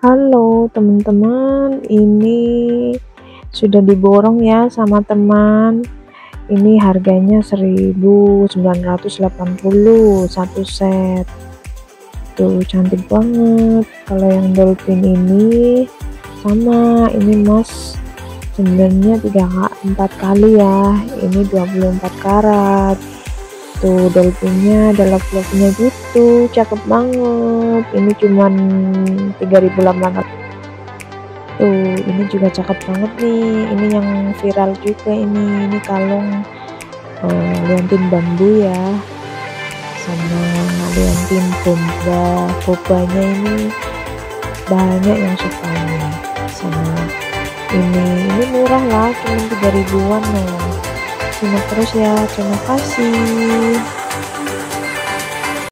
Halo teman-teman, ini sudah diborong ya sama teman. Ini harganya 1980 satu set. Tuh cantik banget. Kalau yang dolphin ini sama, ini Mas sebenarnya 3 4 kali ya. Ini 24 karat tuh dolphinnya ada love-love-nya gitu. Cakep banget. Ini cuman 3800 tuh ini juga cakep banget nih. Ini yang viral juga ini. Ini kalung oh, liantin bambu ya. Sama liantin bomba bobanya ini banyak yang sukanya sama ini. Ini murah lah cuma 3000 ribuan loh simak terus ya terima kasih